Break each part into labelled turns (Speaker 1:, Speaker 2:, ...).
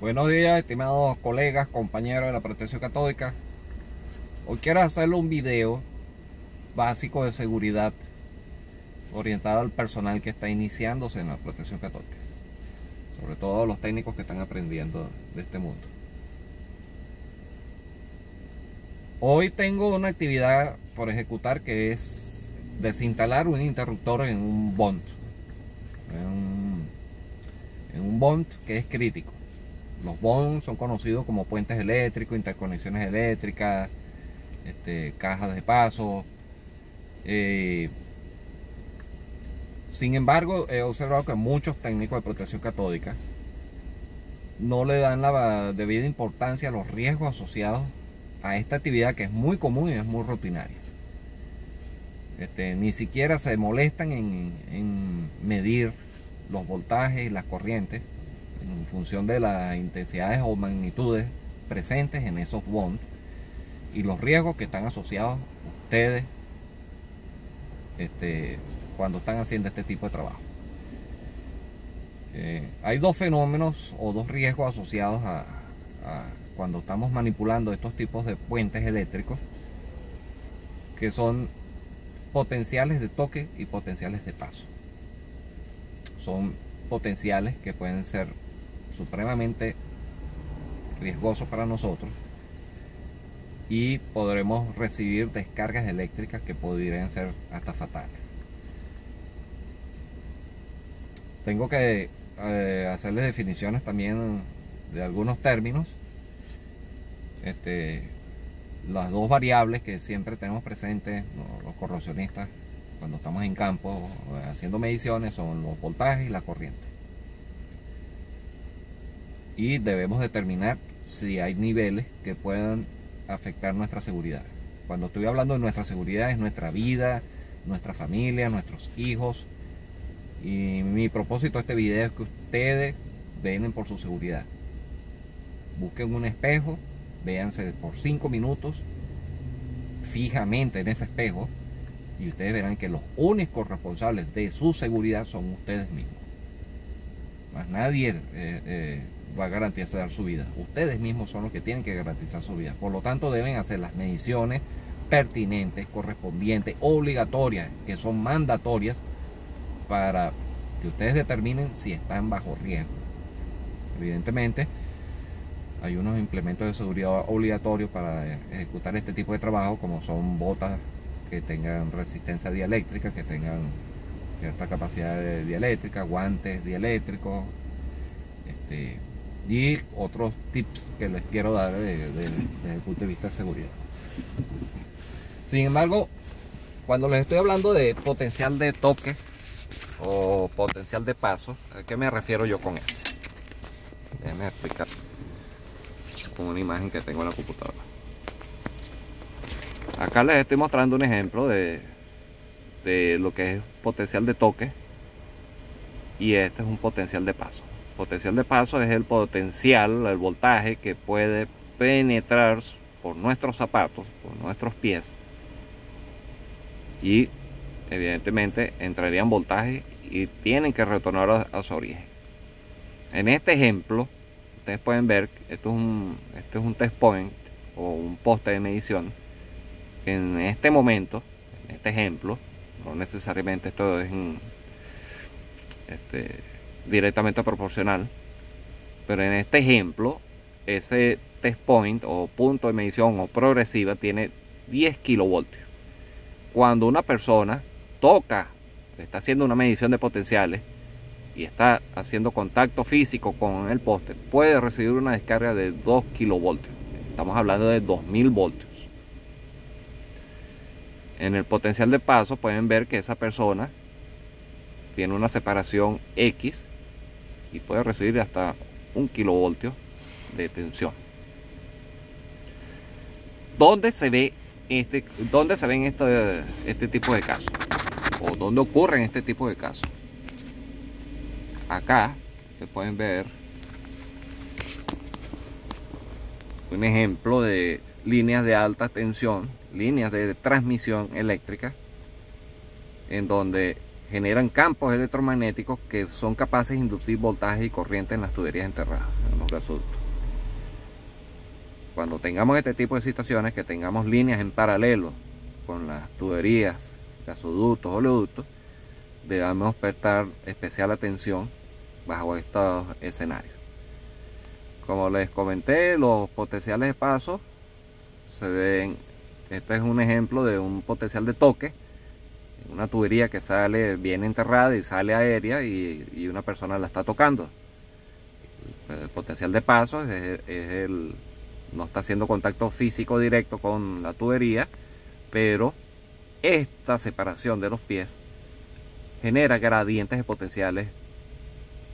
Speaker 1: Buenos días, estimados colegas, compañeros de la protección católica. Hoy quiero hacerle un video básico de seguridad orientado al personal que está iniciándose en la protección católica. Sobre todo los técnicos que están aprendiendo de este mundo. Hoy tengo una actividad por ejecutar que es desinstalar un interruptor en un bond. En un, en un bond que es crítico. Los bonds son conocidos como puentes eléctricos, interconexiones eléctricas, este, cajas de paso. Eh, sin embargo, he observado que muchos técnicos de protección catódica no le dan la debida importancia a los riesgos asociados a esta actividad que es muy común y es muy rutinaria. Este, ni siquiera se molestan en, en medir los voltajes y las corrientes en función de las intensidades o magnitudes presentes en esos bonds y los riesgos que están asociados ustedes este, cuando están haciendo este tipo de trabajo. Eh, hay dos fenómenos o dos riesgos asociados a, a cuando estamos manipulando estos tipos de puentes eléctricos que son potenciales de toque y potenciales de paso. Son potenciales que pueden ser supremamente riesgoso para nosotros y podremos recibir descargas eléctricas que podrían ser hasta fatales. Tengo que eh, hacerles definiciones también de algunos términos. Este, las dos variables que siempre tenemos presentes los corrosionistas cuando estamos en campo haciendo mediciones son los voltajes y la corriente y debemos determinar si hay niveles que puedan afectar nuestra seguridad. Cuando estoy hablando de nuestra seguridad es nuestra vida, nuestra familia, nuestros hijos. Y mi propósito de este video es que ustedes ven por su seguridad. Busquen un espejo, véanse por 5 minutos fijamente en ese espejo y ustedes verán que los únicos responsables de su seguridad son ustedes mismos. Más nadie eh, eh, va a garantizar su vida. Ustedes mismos son los que tienen que garantizar su vida. Por lo tanto, deben hacer las mediciones pertinentes, correspondientes, obligatorias, que son mandatorias para que ustedes determinen si están bajo riesgo. Evidentemente, hay unos implementos de seguridad obligatorios para ejecutar este tipo de trabajo, como son botas que tengan resistencia dieléctrica, que tengan cierta capacidad dieléctrica, guantes dieléctricos, este, y otros tips que les quiero dar desde, el punto de vista de seguridad. Sin embargo, cuando les estoy hablando de potencial de toque o potencial de paso, ¿a qué me refiero yo con eso? Déjenme explicar con una imagen que tengo en la computadora. Acá les estoy mostrando un ejemplo de, de lo que es potencial de toque y este es un potencial de paso potencial de paso es el potencial, el voltaje que puede penetrar por nuestros zapatos, por nuestros pies y evidentemente entrarían voltaje y tienen que retornar a, su origen. En este ejemplo, ustedes pueden ver esto es un, este es un test point o un poste de medición en este momento, en este ejemplo, no necesariamente esto es un, este, directamente proporcional. Pero en este ejemplo, ese test point o punto de medición o progresiva tiene 10 kilovoltios. Cuando una persona toca, está haciendo una medición de potenciales y está haciendo contacto físico con el poste, puede recibir una descarga de 2 kilovoltios. Estamos hablando de 2000 voltios. En el potencial de paso pueden ver que esa persona tiene una separación X y puede recibir hasta un kilovoltio de tensión. ¿Dónde se ve este, dónde se ven este, este tipo de casos? ¿O dónde ocurren este tipo de casos? Acá se pueden ver un ejemplo de líneas de alta tensión, líneas de transmisión eléctrica, en donde generan campos electromagnéticos que son capaces de inducir voltaje y corriente en las tuberías enterradas, en los gasoductos. Cuando tengamos este tipo de situaciones, que tengamos líneas en paralelo con las tuberías, gasoductos, oleoductos, debemos prestar especial atención bajo estos escenarios. Como les comenté, los potenciales de paso se ven, este es un ejemplo de un potencial de toque, una tubería que sale bien enterrada y sale aérea y, una persona la está tocando. El potencial de paso es, el, no está haciendo contacto físico directo con la tubería, pero esta separación de los pies genera gradientes de potenciales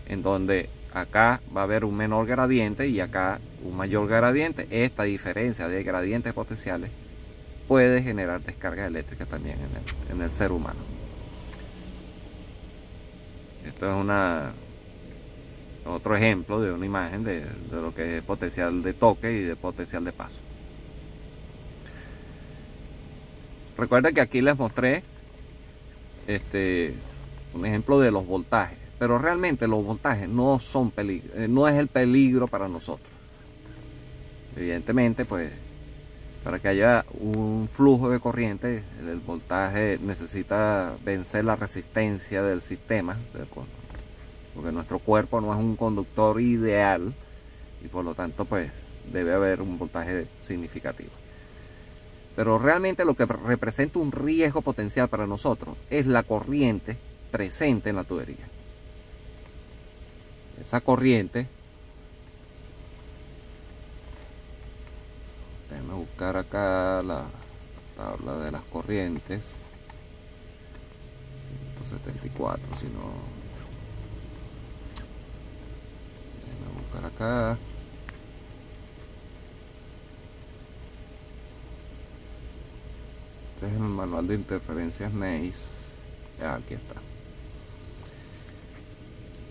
Speaker 1: en donde acá va a haber un menor gradiente y acá un mayor gradiente. Esta diferencia de gradientes potenciales puede generar descargas eléctricas también en el, ser humano. Esto es una otro ejemplo de una imagen de, de, lo que es potencial de toque y de potencial de paso. Recuerden que aquí les mostré este, un ejemplo de los voltajes, pero realmente los voltajes no son eh, no es el peligro para nosotros. Evidentemente, pues para que haya un flujo de corriente, el voltaje necesita vencer la resistencia del sistema, porque nuestro cuerpo no es un conductor ideal y por lo tanto pues debe haber un voltaje significativo. Pero realmente lo que representa un riesgo potencial para nosotros es la corriente presente en la tubería. Esa corriente Buscar acá la tabla de las corrientes. 174, si no. Buscar acá. Este es el manual de interferencias NACE. aquí está.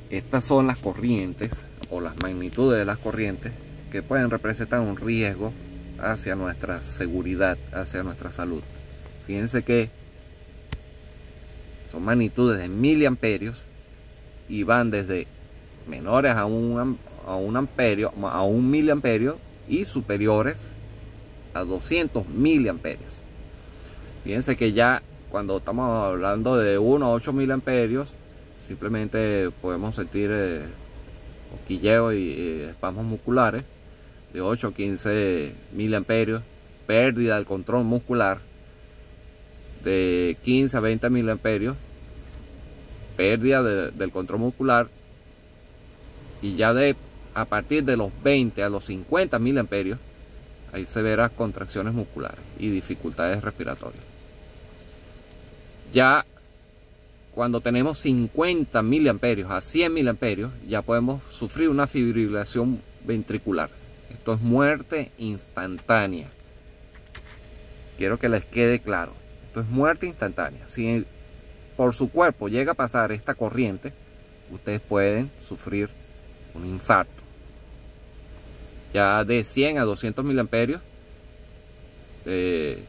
Speaker 1: Estas son las corrientes o las magnitudes de las corrientes que pueden representar un riesgo hacia nuestra seguridad, hacia nuestra salud. Fíjense que son magnitudes de miliamperios y van desde menores a un, a un amperio, a un miliamperio y superiores a 200 miliamperios. Fíjense que ya cuando estamos hablando de 1 a 8 miliamperios, simplemente podemos sentir eh, y eh, espasmos musculares de 8 a 15 miliamperios, pérdida del control muscular de 15 a 20 miliamperios, pérdida del control muscular y ya de a partir de los 20 a los 50 miliamperios hay severas contracciones musculares y dificultades respiratorias. Ya cuando tenemos 50 miliamperios a 100 miliamperios ya podemos sufrir una fibrilación ventricular esto es muerte instantánea. Quiero que les quede claro. Esto es muerte instantánea. Si por su cuerpo llega a pasar esta corriente, ustedes pueden sufrir un infarto. Ya de 100 a 200 miliamperios, eh,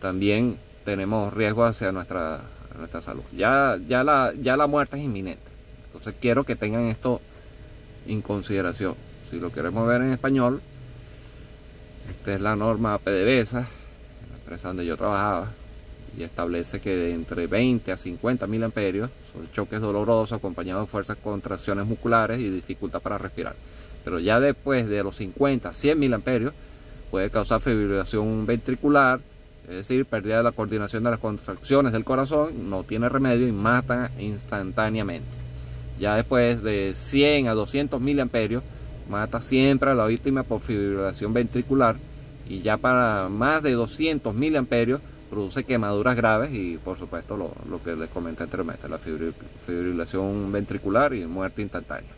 Speaker 1: también tenemos riesgo hacia nuestra, nuestra salud. Ya, ya, la, ya la muerte es inminente. Entonces quiero que tengan esto en consideración si lo queremos ver en español, esta es la norma PDVSA, la empresa donde yo trabajaba, y establece que entre 20 a 50 mil amperios son choques dolorosos acompañados de fuerzas contracciones musculares y dificultad para respirar. Pero ya después de los 50 a 100 mil amperios puede causar fibrilación ventricular, es decir, pérdida de la coordinación de las contracciones del corazón, no tiene remedio y mata instantáneamente. Ya después de 100 a 200 mil amperios mata siempre a la víctima por fibrilación ventricular y ya para más de 200 miliamperios produce quemaduras graves y por supuesto lo, que les comenté anteriormente, la fibrilación ventricular y muerte instantánea.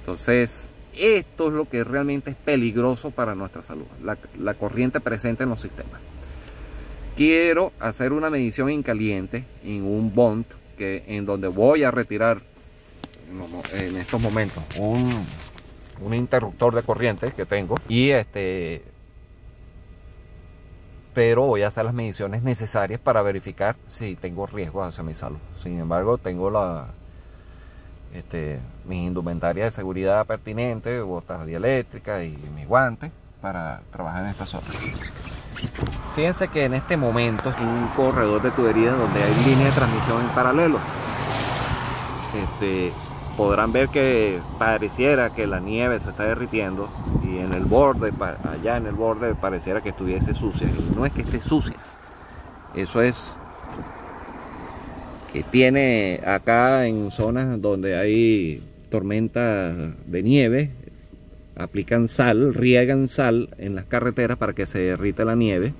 Speaker 1: Entonces, esto es lo que realmente es peligroso para nuestra salud, la, la corriente presente en los sistemas. Quiero hacer una medición en caliente en un bond que en donde voy a retirar en estos momentos un, un interruptor de corriente que tengo y este pero voy a hacer las mediciones necesarias para verificar si tengo riesgo hacia mi salud. Sin embargo, tengo la, este, mis indumentarias de seguridad pertinentes, botas dieléctricas y mis guantes para trabajar en esta zona. Fíjense que en este momento es un corredor de tubería donde hay línea de transmisión en paralelo. Este, podrán ver que pareciera que la nieve se está derritiendo y en el borde, allá en el borde pareciera que estuviese sucia. No es que esté sucia, eso es que tiene acá en zonas donde hay tormenta de nieve, aplican sal, riegan sal en las carreteras para que se derrita la nieve,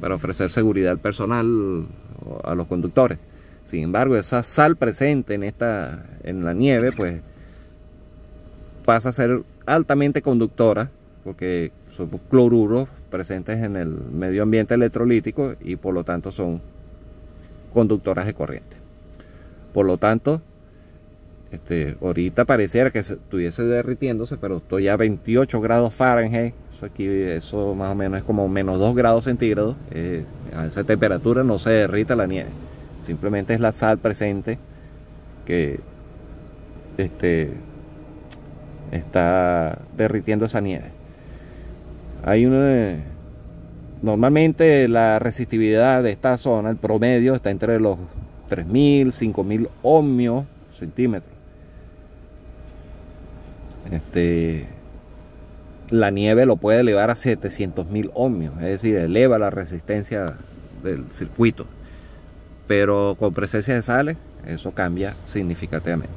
Speaker 1: para ofrecer seguridad al personal, a los conductores. Sin embargo, esa sal presente en, esta, en la nieve, pues pasa a ser altamente conductora, porque son cloruros presentes en el medio ambiente electrolítico y por lo tanto son conductoras de corriente. Por lo tanto, este, ahorita pareciera que estuviese derritiéndose, pero estoy a 28 grados Fahrenheit. Eso aquí, eso más o menos es como menos 2 grados centígrados. Eh, a esa temperatura no se derrita la nieve. Simplemente es la sal presente que este, está derritiendo esa nieve. Hay una, normalmente la resistividad de esta zona, el promedio, está entre los 3000, 5000 ohmios centímetros. Este, la nieve lo puede elevar a 700.000 ohmios, es decir, eleva la resistencia del circuito pero con presencia de sales eso cambia significativamente.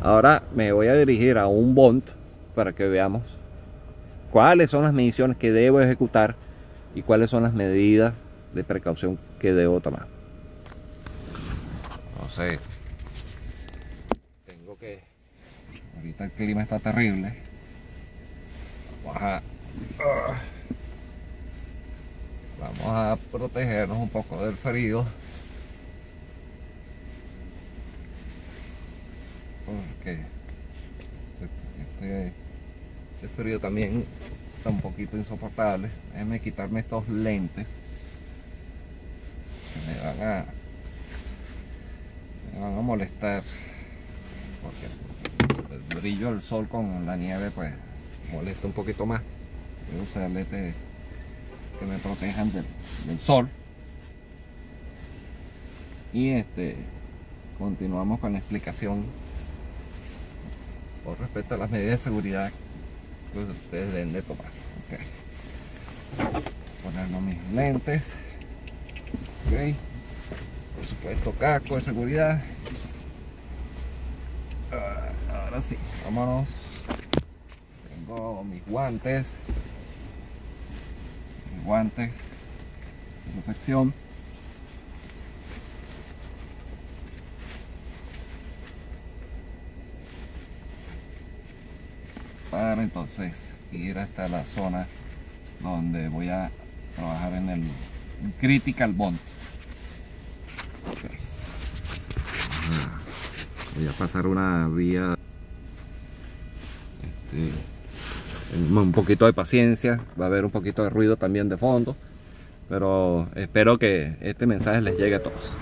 Speaker 1: Ahora me voy a dirigir a un bond para que veamos cuáles son las mediciones que debo ejecutar y cuáles son las medidas de precaución que debo tomar. Entonces, tengo que, ahorita el clima está terrible, vamos vamos a protegernos un poco del frío. Porque este, este, frío también está un poquito insoportable. Déjenme quitarme estos lentes que me van a, me van a molestar porque el brillo del sol con la nieve pues molesta un poquito más. Voy a usar lentes que me protejan del sol. Y este continuamos con la explicación respecto a las medidas de seguridad que ustedes deben de tomar. Ponernos mis lentes. Por supuesto, casco de seguridad. Ah, ahora sí, vámonos. Tengo mis guantes. Mis guantes de protección. Entonces ir hasta la zona donde voy a trabajar en el critical bond. Voy a pasar una vía este, un poquito de paciencia. Va a haber un poquito de ruido también de fondo pero espero que este mensaje les llegue a todos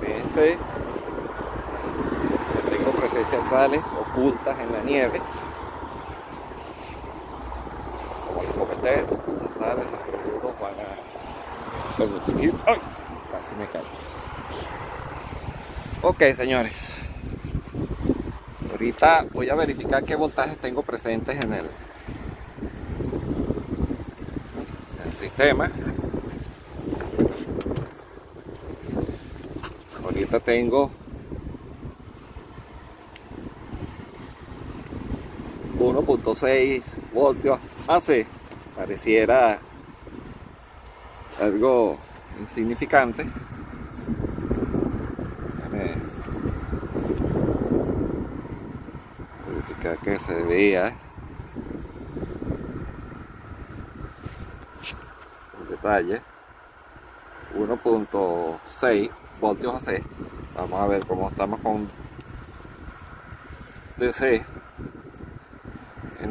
Speaker 1: Fíjense, tengo presencia de sales ocultas en la nieve, como los copeteros, las sales, los van a... ¡Ay! Casi me caigo. Ok, señores. Ahorita voy a verificar qué voltajes tengo presentes en el sistema. Ahorita tengo 1.6 voltios ah, hace, pareciera algo insignificante. Verificar que se vea el detalle. 1.6 voltios AC. Vamos a ver cómo estamos con DC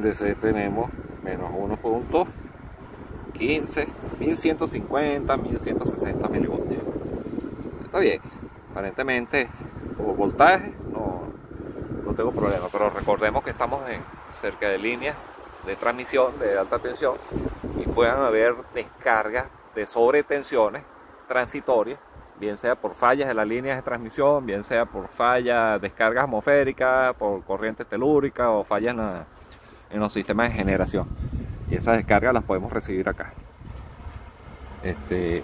Speaker 1: DC tenemos menos 1.15 1150 1160 milivoltios. Está bien. Aparentemente por voltaje no, no tengo problema pero recordemos que estamos en cerca de líneas de transmisión de alta tensión y puedan haber descargas de sobretensiones transitorias, bien sea por fallas de las líneas de transmisión, bien sea por fallas, descargas atmosféricas, por corrientes telúricas o fallas en, los sistemas de generación. Y esas descargas las podemos recibir acá. Este,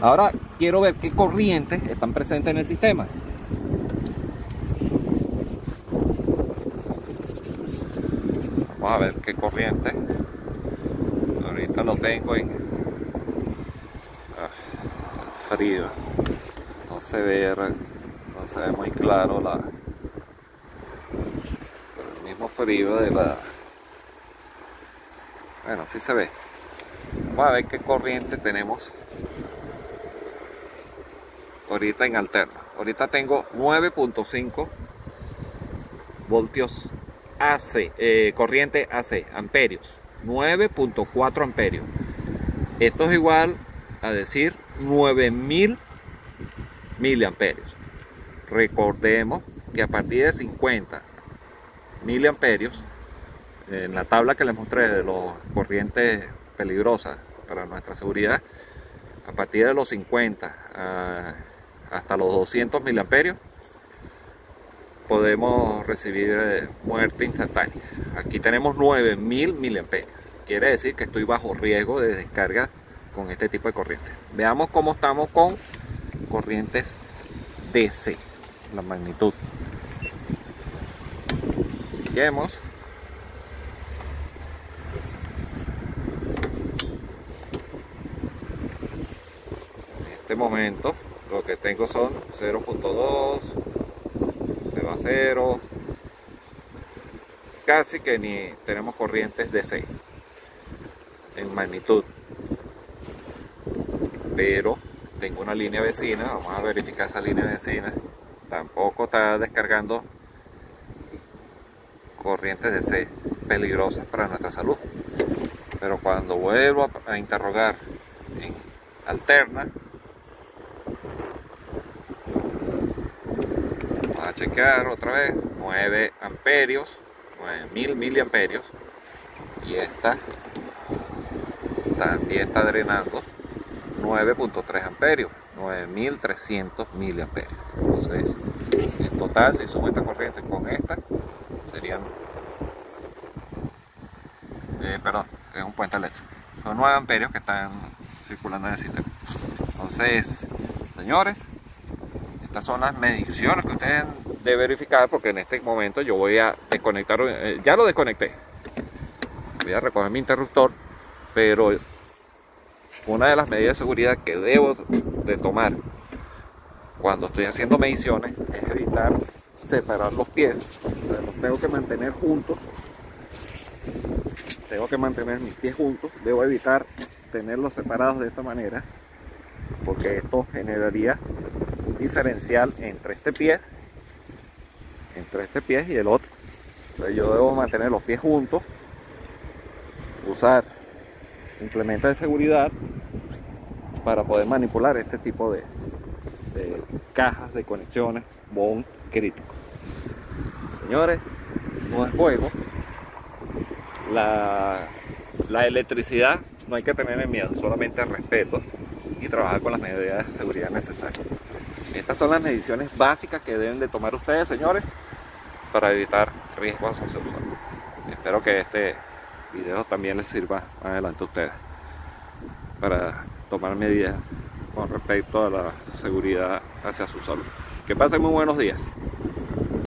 Speaker 1: ahora quiero ver qué corrientes están presentes en el sistema. Vamos a ver qué corriente. Ahorita lo tengo en frío. No se ve, no se ve muy claro la frío de la bueno, sí se ve. Vamos a ver qué corriente tenemos ahorita en alterno. Ahorita tengo 9.5 voltios AC, eh, corriente AC, amperios. 9.4 amperios. Esto es igual a decir 9000 miliamperios. Recordemos que a partir de 50 miliamperios, en la tabla que les mostré de los corrientes peligrosas para nuestra seguridad, a partir de los 50 ah, hasta los 200 miliamperios, podemos recibir eh, muerte instantánea. Aquí tenemos 9000 miliamperios. Quiere decir que estoy bajo riesgo de descarga con este tipo de corriente. Veamos cómo estamos con corrientes DC, la magnitud. En este momento lo que tengo son 0.2, se va a 0, casi que ni tenemos corrientes DC en magnitud. Pero tengo una línea vecina, vamos a verificar esa línea vecina, tampoco está descargando corrientes de C peligrosas para nuestra salud. Pero cuando vuelvo a interrogar en alterna, vamos a chequear otra vez, 9 amperios, 9000 miliamperios, y esta también está drenando 9.3 amperios, 9300 miliamperios. Entonces, en total, si sumo esta corriente con esta, serían, eh, perdón, es un puente eléctrico. Son 9 amperios que están circulando en el sistema. Entonces, señores, estas son las mediciones que ustedes deben verificar porque en este momento yo voy a desconectar, eh, ya lo desconecté. Voy a recoger mi interruptor, pero una de las medidas de seguridad que debo de tomar cuando estoy haciendo mediciones es evitar separar los pies. los tengo que mantener juntos. Tengo que mantener mis pies juntos. Debo evitar tenerlos separados de esta manera porque esto generaría un diferencial entre este pie entre este pie y el otro. Entonces yo debo mantener los pies juntos, usar implementos de seguridad para poder manipular este tipo de, cajas de conexiones bond crítico. Señores, no es juego. La, electricidad no hay que tener miedo, solamente respeto y trabajar con las medidas de seguridad necesarias. Estas son las mediciones básicas que deben de tomar ustedes, señores, para evitar riesgos a su salud. Espero que este video también les sirva adelante a ustedes para tomar medidas con respecto a la seguridad hacia su salud. Que pasen muy buenos días.